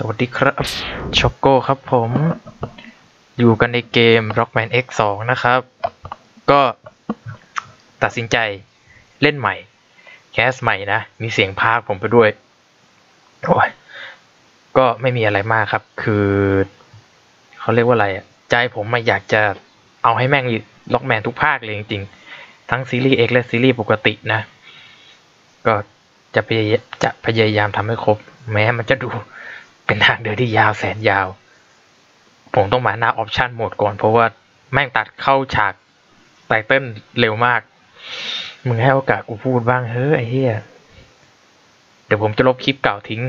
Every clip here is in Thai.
สวัสดีครับช็อกโก้ครับผม อยู่กันในเกม Rockman X 2 นะครับ ก็ตัดสินใจเล่นใหม่ cast ใหม่นะ มีเสียงพากย์ผมไปด้วย โอ้ย ก็ไม่มีอะไรมากครับ คือ เขาเรียกว่าอะไรอะใจผมมาอยากจะเอาให้แม่ง Rockman ทุกภาคเลยจริงๆ ทั้งซีรีส์ X และซีรีส์ปกตินะ ก็จะพยายจะพยายามทำให้ครบ แม้มันจะดู เป็นทางเดินที่ยาวแสนยาว ผมต้องมาหน้า option mode ก่อน เพราะว่าแม่งตัดเข้าฉาก title เร็วมาก มึงให้โอกาสกูพูดบ้างเฮ้ยไอ้เหี้ย เดี๋ยวผมจะลบคลิปเก่าทิ้ง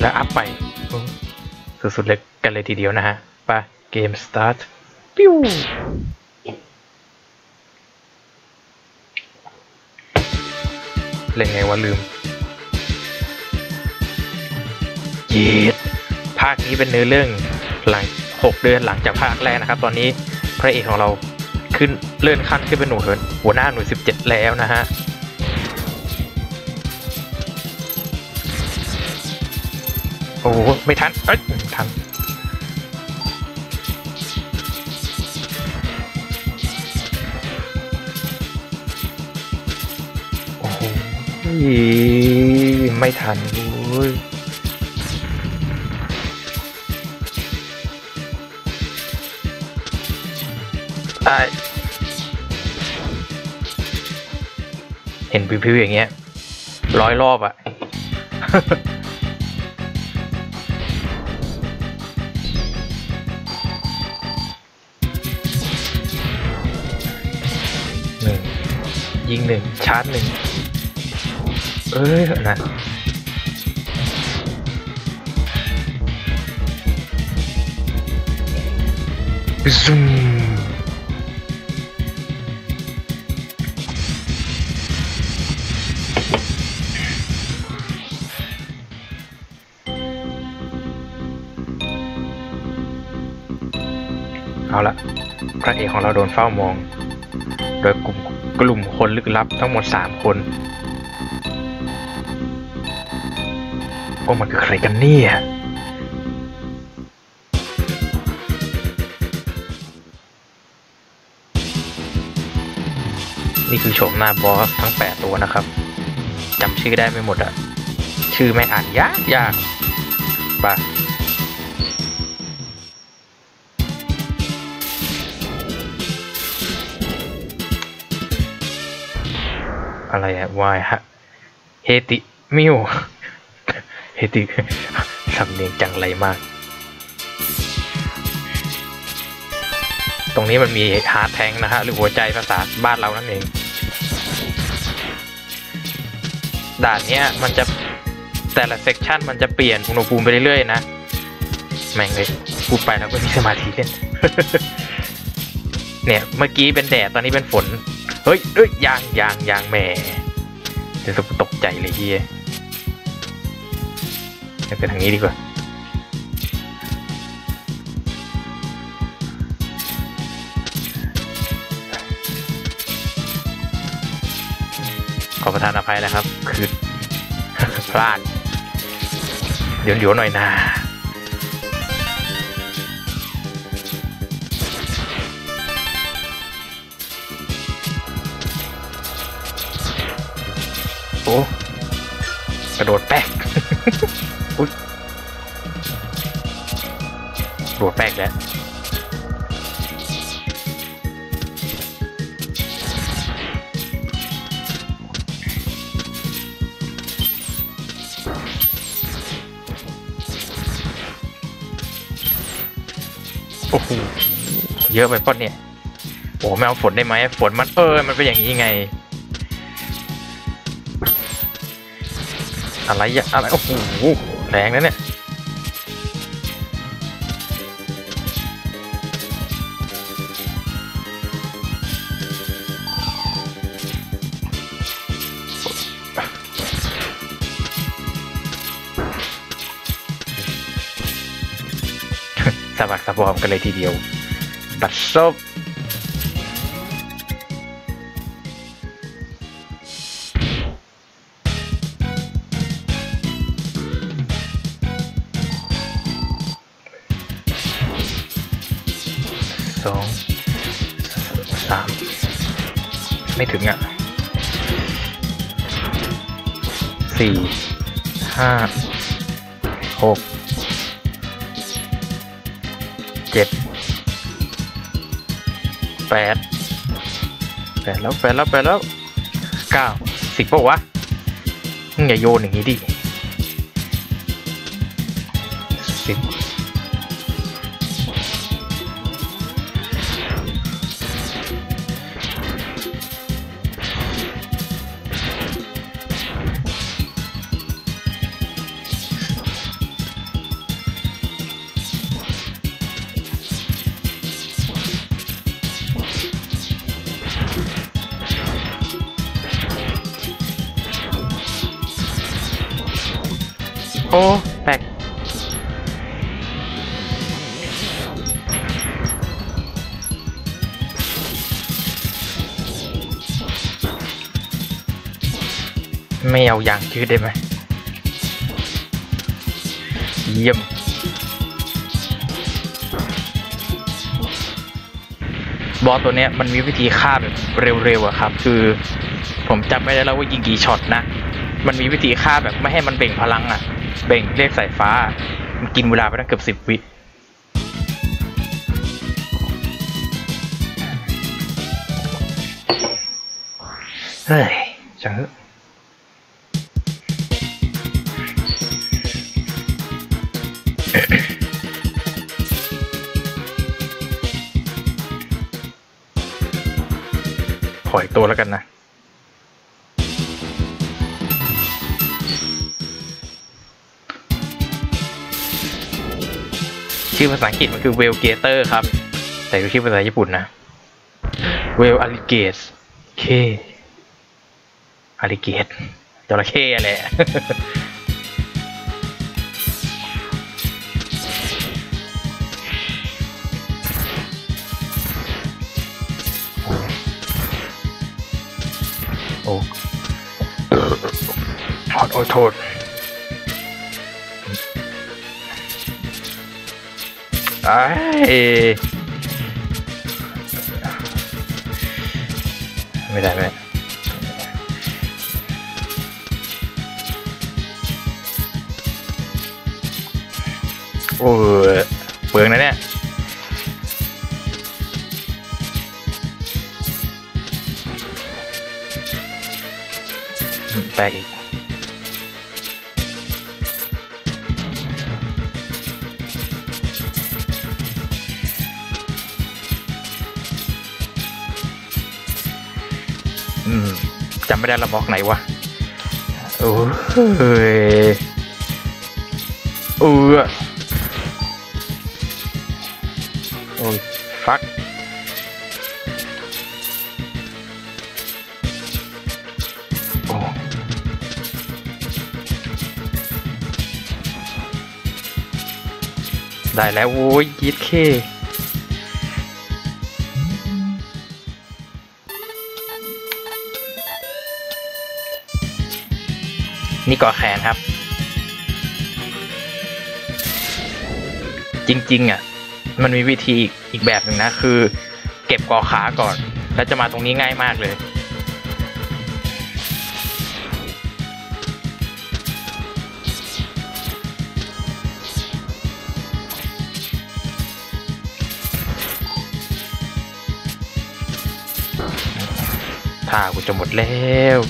แล้ว up ไป สุดๆเลยกันเลยทีเดียวนะฮะไป game start ปิ้วเล่นไงวะลืม เย็ดภาคนี้เป็นเนื้อเรื่องหลังหกเดือนหลังจากภาคแรกนะครับ ตอนนี้พระเอกของเราขึ้นเลื่อนขั้นขึ้นเป็นหน่วยหัวหน้าหน่วยสิบเจ็ดแล้วนะฮะโอ้ไม่ทัน เอ้ยทัน โอ้โหไม่ทันเว้ย ไอเห็นพิวๆอย่างเงี้ย ร้อยรอบอะหนึ่ง ยิงหนึ่ง ชาร์จหนึ่ง เอ้ยนะซูม เอาละพระเอกของเราโดนเฝ้ามอง โดยกลุ่มกลุ่มคนลึกลับทั้งหมดสามคนพวกมันคือใครกันเนี่ยนี่คือโฉมหน้าบอสทั้ง 8 ตัวนะครับจำชื่อได้ไม่หมดอะชื่อไม่อ่านยากยากปะ อะไรอะวายฮะเฮติมิวเฮติสำเนียงจังไรมาก ตรงนี้มันมีฮาร์ดแทงนะฮะ หรือหัวใจภาษาบ้านเรานั่นเอง ด่านเนี้ยมันจะแต่ละเซกชันมันจะเปลี่ยนอุณหภูมิไปเรื่อยๆนะ แม่งเลยพูดไปแล้วก็มีสมาธิเล่นเนี่ย เมื่อกี้เป็นแดด ตอนนี้เป็นฝน เฮ้ยเอ้ยยางยางยางแม่เดี๋ยวตกใจเลยเฮียไปทางนี้ดีกว่าขอประทานอภัยนะครับ คือพลาดเดี๋ยวเดี๋ยวหน่อยนะ ดดแป๊กอุ๊ยโดดแป๊กแล้วโอ้โหเยอะไปป้ะเนี่ยโอ้ไม่เอาฝนได้ไหมฝนมันเออ มันเป็นอย่างนี้ไง อะไรอะอะไรโอ้โหแรงนะเนี่ยสะบักสะบอมกันเลยทีเดียว บัดซบ ถึงอะสี่ห้าหกเจ็ดแปดแปดแล้วแปดแล้วแปดแล้วเก้าสิบปะวะอย่าโยนอย่างนี้ดิสิบ ไม่เอาอย่างยืดได้ไหมเยี่ยมบอสตัวเนี้ยมันมีวิธีฆ่าแบบเร็วๆอะครับ คือ ผมจำไม่ได้แล้วว่ายิงกี่ช็อตนะ มันมีวิธีฆ่าแบบไม่ให้มันเบ่งพลังอะเบ่งเรียกสายฟ้า มันกินเวลาไปตั้งเกือบสิบวิเฮ้ยจังเถอะ ขออีกตัวแล้วกันนะ ชื่อภาษาอังกฤษมันคือ Well Gator ครับ แต่ชื่อภาษาญี่ปุ่นนะ Well Alligator เค Alligator จระเข้แหละ อโทษโทษไอ้ไม่ได้ไม่ได้โอ้ยเปลืองนะเนี่ยแปลกอีก ได้ละบล็อกไหนวะโอ้ยเออโอ้ยฟักโอ้ได้แล้วโว้ยยีดเค นี่ก่อแขนครับ จริง ๆ อะ มันมีวิธีอีกแบบหนึ่งนะ คือ เก็บก่อขาก่อน แล้วจะมาตรงนี้ง่ายมากเลยท่ากูจะหมดแล้ว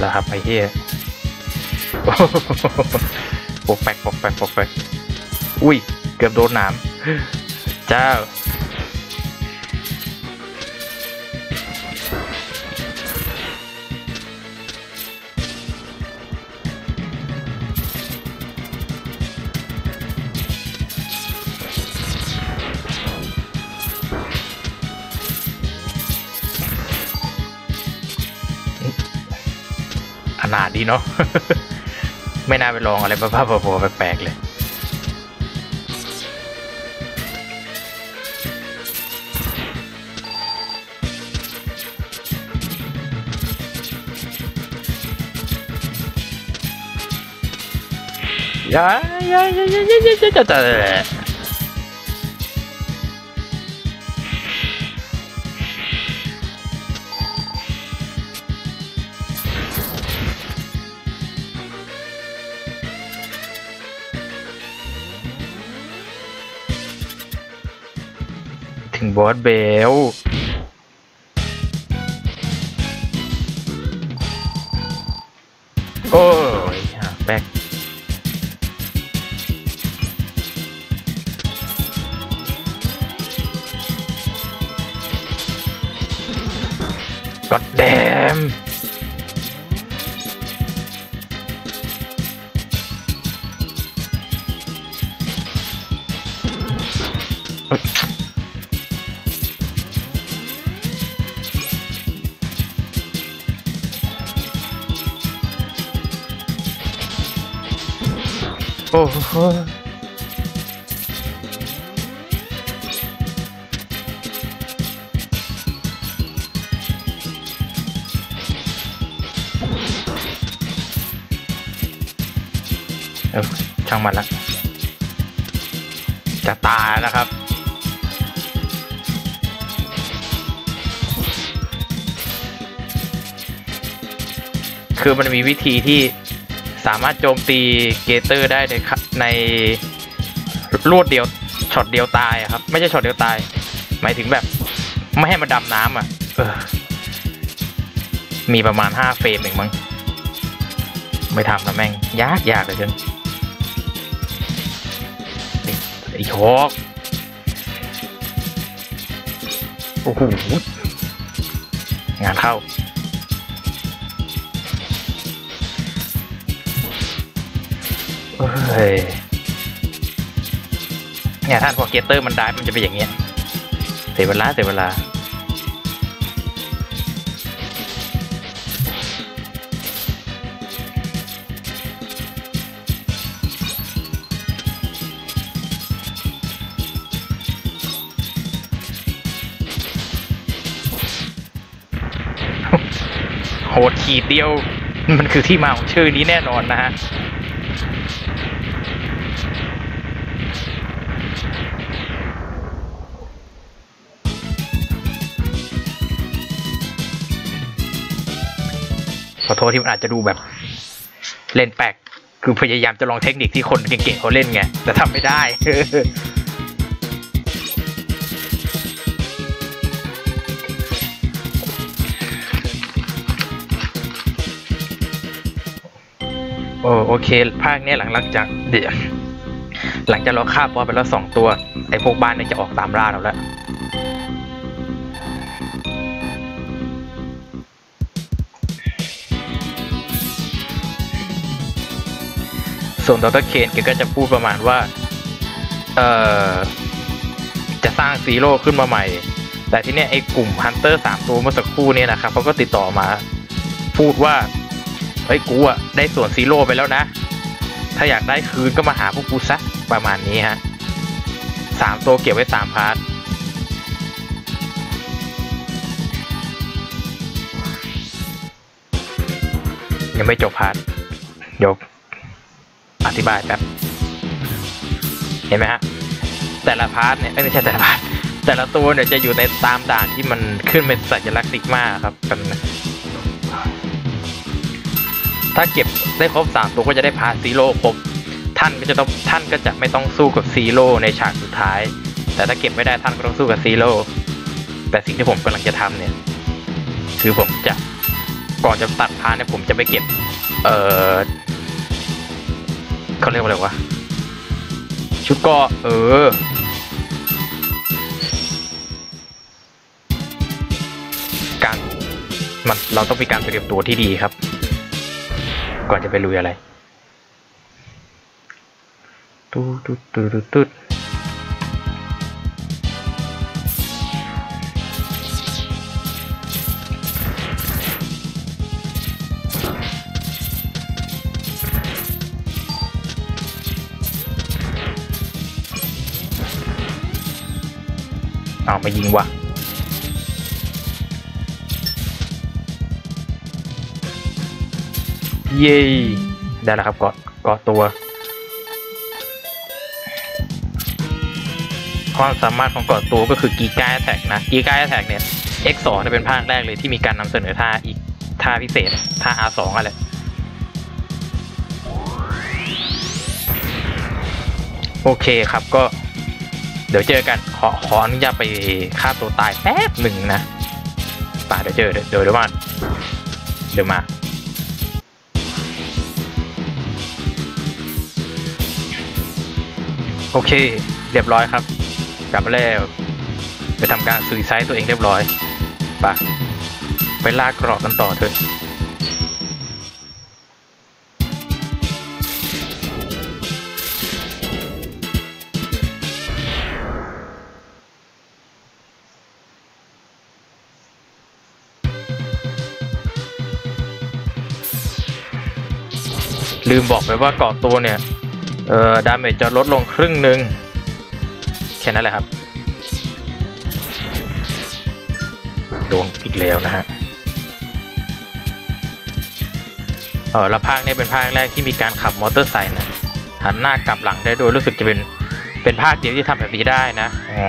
แล้วครับไอ้เหี้ยปกแปกปกแปกปกแปกอุ้ย เกือบโดนน้ำเจ้า หนาดีเนาะไม่น่าไปลองอะไรบ้าๆบอๆแปลกๆเลย呀呀呀呀าย่呀！ บอสเบลโอ้ยหาแบกก็แดม ออช่างมันละจะตายแล้วครับ คือมันมีวิธีที่สามารถโจมตี Gator ได้ในในรวดเดียวช็อตเดียวตายครับ ไม่ใช่ช็อตเดียวตาย หมายถึงแบบ ไม่ให้มันดำน้ำอะมีประมาณห้าเฟรมเองมั้งไม่ทำนะแม่ง ยากยากเลยจน ไอ้โชกโอ้โหงานเข้าเฮ้ยเนี่ยท่านพอเกเตอร์มันได้มันจะเป็นอย่างเงี้ยเสียเวลาเสียเวลา หดขีดเดียว มันคือที่มาของชื่อนี้แน่นอนนะฮะขอโทษที่มันอาจจะดูแบบเล่นแปลกคือพยายามจะลองเทคนิคที่คนเก่งๆเขาเล่นไง แต่ทำไม่ได้ โอโอเค ภาคเนี้ยหลังหลังจากเดี๋ยวหลังจากเราฆ่าบอสไปแล้วสองตัว ไอ้พวกบ้านเนี่ยจะออกตามล่าเราแล้วส่วน Dr. Cain แกก็จะพูดประมาณว่า เอ่อ จะสร้าง Zero ขึ้นมาใหม่ แต่ที่เนี้ยไอ้กลุ่ม hunter สามตัวเมื่อสักครู่เนี่ยนะครับเขาก็ติดต่อมา พูดว่า เฮ้ยกูอะได้ส่วน Zero ไปแล้วนะ ถ้าอยากได้คืนก็มาหาพวกกูซะประมาณนี้ฮะสามตัวเก็บไว้สาม partยังไม่จบ part เดี๋ยวอธิบายแป๊บเห็นไหมฮะแต่ละ part เนี่ยไม่ใช่แต่ละ part แต่ละตัวเนี่ยจะอยู่ในตามด่านที่มันขึ้นเป็นสัญลักษณ์ Sigma ครับกันน ถ้าเก็บได้ครบสามตัวก็จะได้ part Zero ครบ ท่านก็จะต้องท่านก็จะไม่ต้องสู้กับ Zero ในฉากสุดท้าย แต่ถ้าเก็บไม่ได้ท่านก็ต้องสู้กับ Zero แต่สิ่งที่ผมกำลังจะทำเนี่ย คือผมจะก่อนจะตัดพาเนี่ยผมจะไปเก็บ เออเขาเรียกว่าอะไรวะชุดกราะเออการมันเราต้องมีการเตรียมตัวที่ดีครับ ก่อนจะไปลุยอะไรตูดตูดตูดตูดเอามายิงวะ เย้ได้แล้วครับเกาะเกาะตัว ความสามารถของเกาะตัวก็คือกีกาแท็กนะกีกาแท็กเนี่ย X2 จะเป็นภาคแรกเลยที่มีการนำเสนอท่าอีกท่าพิเศษท่า R2 อะไรโอเคครับก็เดี๋ยวเจอกันขอขออนุญาตไปฆ่าตัวตายแป๊บหนึ่งนะป่าเดี๋ยวเจอเดี๋ยวเดี๋ยวมาเดี๋ยวมา โอเค เรียบร้อยครับ กลับมาแล้วไปทำการซูไซต์ตัวเองเรียบร้อยไปะไปลากกรอกกันต่อเถอะลืมบอกไปว่าเกราะตัวเนี่ย เออ damage จะลดลงครึ่งหนึ่งแค่นั้นแหละครับ โดนอีกแล้วนะฮะเออแล้วภาคนี้เป็นภาคแรกที่มีการขับมอเตอร์ไซค์นะหันหน้ากลับหลังได้โดยรู้สึกจะเป็นเป็นภาคเดียวที่ทำแบบนี้ได้นะอ๋อ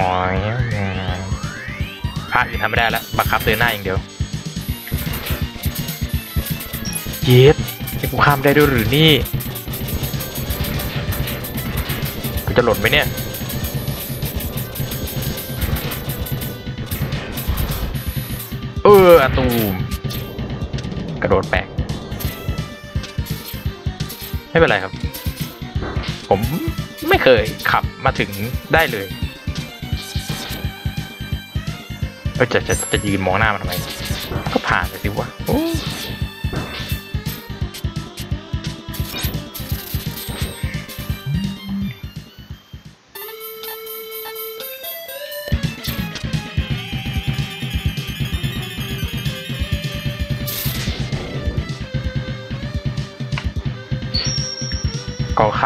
ภาคอื่นทำไม่ได้แล้วบังคับเดินหน้าอย่างเดียวเย็ดนี่กูข้ามได้ด้วยหรือนี่ จะหล่นไหมเนี่ยเอออะตูมกระโดดแปลกไม่เป็นไรครับ ผมไม่เคยขับมาถึงได้เลยเออจะจะจะยืนมองหน้ามันทำไม ก็ผ่านไปสิวะ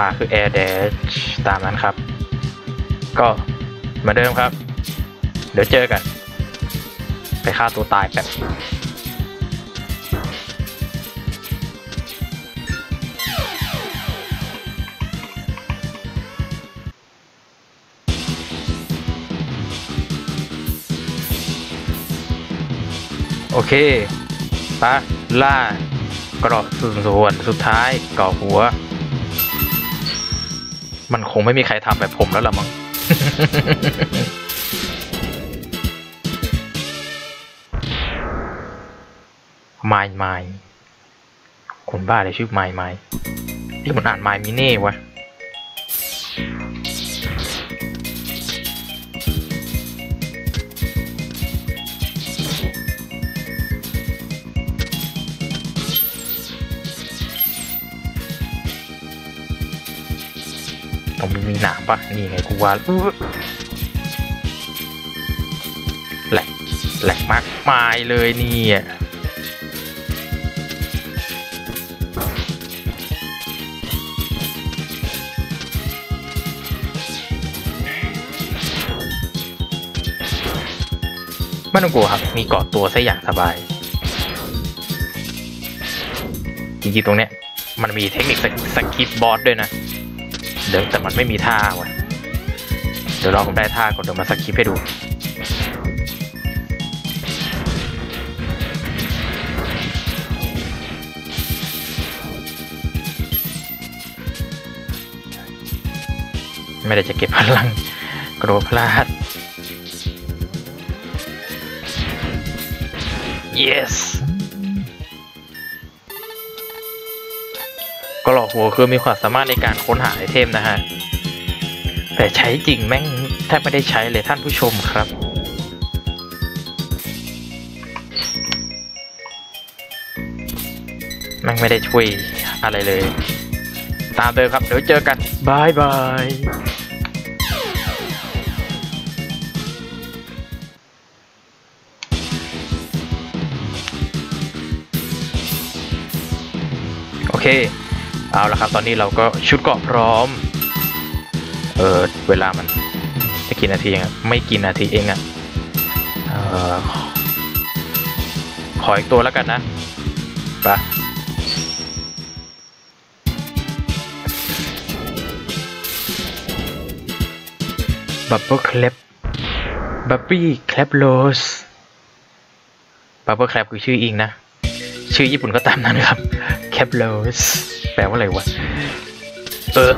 าคือ Air Dash ตามนั้นครับ ก็เหมือนเดิมครับ เดี๋ยวเจอกัน ไปฆ่าตัวตายแบบโอเคปะล่ากรอบส่วนสุดท้ายก่อหัว มันคงไม่มีใครทำแบบผมแล้วล่ะมั้งไมล์ไมล์คนบ้าเลยชื่อไมล์ไมล์ที่มันอ่านไมล์มิเน่วะ ต้องมีหนามปะนี่ไงกูว่าแหลกแหลกมากมายเลยนี่ยไม่ต้องกลัวครับ มีเกาะตัวซะอย่างสบาย จริงๆ ตรงเนี้ย มันมีเทคนิคสสกิปบอสด้วยนะ เดี๋ยวแต่มันไม่มีท่าว่ะเดี๋ยวรอผมได้ท่าก่อนเดี๋ยวมาสคริปให้ดูไม่ได้จะเก็บพลังกระโดดพลาด yes ก็หลอกหัวคือมีความสามารถในการค้นหาไอเทมนะฮะ แต่ใช้จริงแม่งแทบไม่ได้ใช้เลยท่านผู้ชมครับ แม่งไม่ได้ช่วยอะไรเลย ตามเดิมครับ เดี๋ยวเจอกันบายบายโอเค เอาละครับ ตอนนี้เราก็ชุดเกราะพร้อม เออเวลามันจะกี่นาทีเองอะไม่กี่นาทีเองอะเออขออีกตัวแล้วกันนะไป Bubble Crab Bubbly Crablosบับเบิลแคลปคือชื่ออิงนะ ชื่อญี่ปุ่นก็ตามนั้นครับ แคปโรสแปลว่าอะไรวะ เออ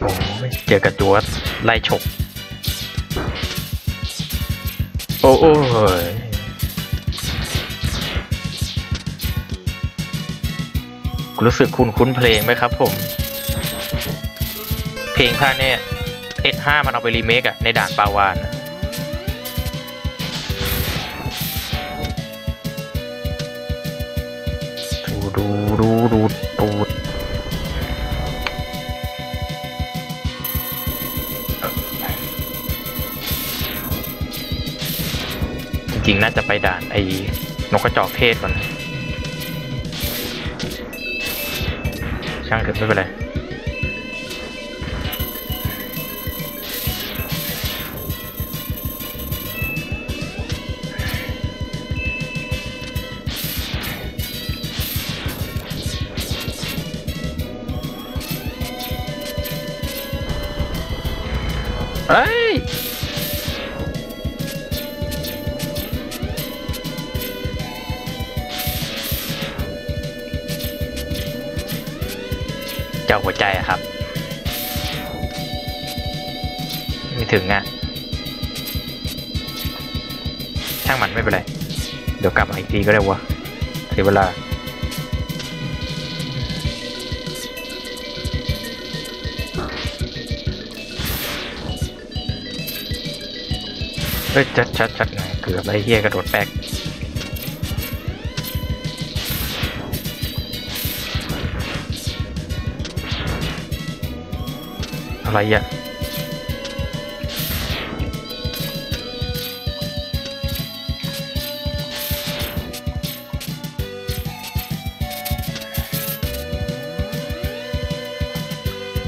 โอ้ยเจอกับตัวไล่ฉก โอ้โอ้ยรู้สึกคุ้นคุ้นเพลงไหมครับผม เพลงภาคเนี่ย S5 มันเอาไปรีเมคอะในด่านปาวานอะ จจะไปด่านไอ้นกกระจอกเทศก่อนช่างเถอะไม่เป็นไร ถึงอะช่างมันไม่เป็นไร เดี๋ยวกลับมาอีกทีก็ได้วะเสียเวลา เฮ้ยชัดชัดชัดหน่อยเกือบไอ้เฮียกระโดดแป๊กอะไรอะ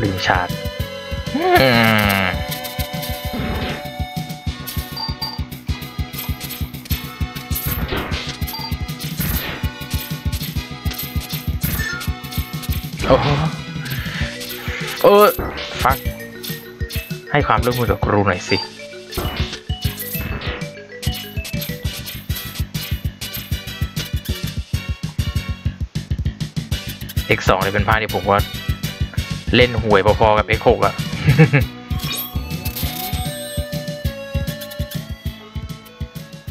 ลิงชาร์ดอืมโอ้โหโอ้ยฟัก ให้ความร่วมมือกับครูหน่อยสิ X2 เนี่ยเป็นภาคที่ผมว่า เล่นห่วยพอๆกับ X6 อะ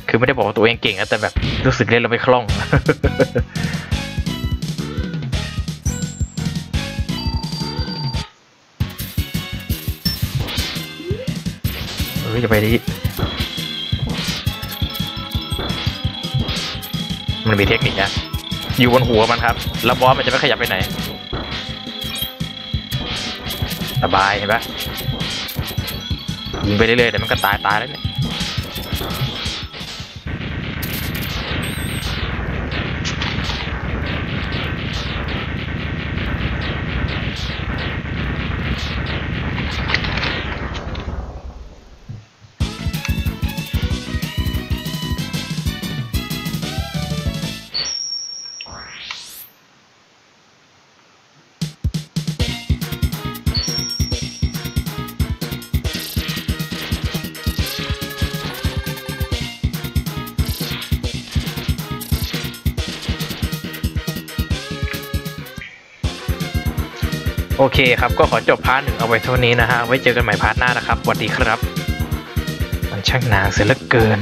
คือไม่ได้บอกว่าตัวเองเก่งนะแต่แบบรู้สึกเล่นแล้วไม่คล่องเฮ้ยจะไปดิมันมีเทคนิคนะ อยู่บนหัวมันครับ แล้วบอสมันจะไม่ขยับไปไหน สบายเห็นปะยิงไปเรื่อยๆแต่มันก็ตายตายแล้วเนี่ย โอเคครับ ก็ขอจบ part หนึ่งเอาไว้เท่านี้นะฮะ ไว้เจอกันใหม่ part หน้านะครับสวัสดีครับ มันช่างนานเสียเหลือเกิน